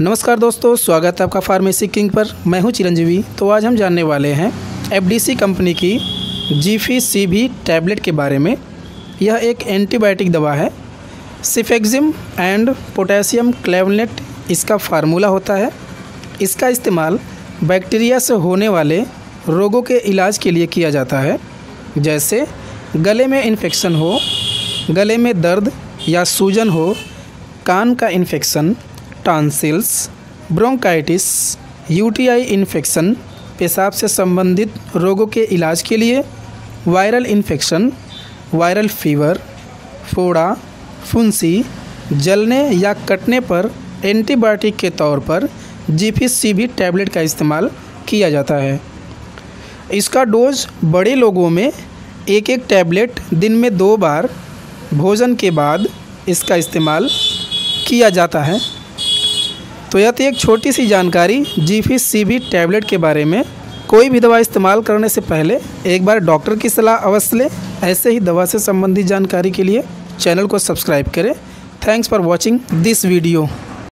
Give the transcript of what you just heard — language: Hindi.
नमस्कार दोस्तों, स्वागत है आपका फार्मेसी किंग पर। मैं हूँ चिरंजीवी। तो आज हम जानने वाले हैं एफडीसी कंपनी की जीफी सी भी टैबलेट के बारे में। यह एक एंटीबायोटिक दवा है। सिफेक्जिम एंड पोटेशियम क्लेवनेट इसका फार्मूला होता है। इसका इस्तेमाल बैक्टीरिया से होने वाले रोगों के इलाज के लिए किया जाता है। जैसे गले में इन्फेक्शन हो, गले में दर्द या सूजन हो, कान का infection tonsils bronchitis UTI infection पेशाब से संबंधित रोगों के इलाज के लिए वायरल इन्फेक्शन वायरल फीवर फोड़ा, फुंसी, जलने या कटने पर एंटीबायोटिक के तौर पर जीपीसीबी टैबलेट का इस्तेमाल किया जाता है। इसका डोज बड़े लोगों में एक एक टैबलेट दिन में दो बार, भोजन के बाद इसका इस्तेमाल किया जाता है। तो यह थी एक छोटी सी जानकारी जी फ़ी सी भी टैबलेट के बारे में। कोई भी दवा इस्तेमाल करने से पहले एक बार डॉक्टर की सलाह अवश्य लें। ऐसे ही दवा से संबंधित जानकारी के लिए चैनल को सब्सक्राइब करें। Thanks for watching this video.